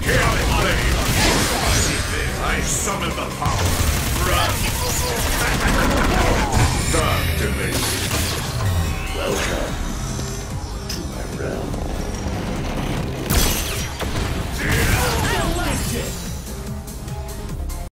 I summon the power!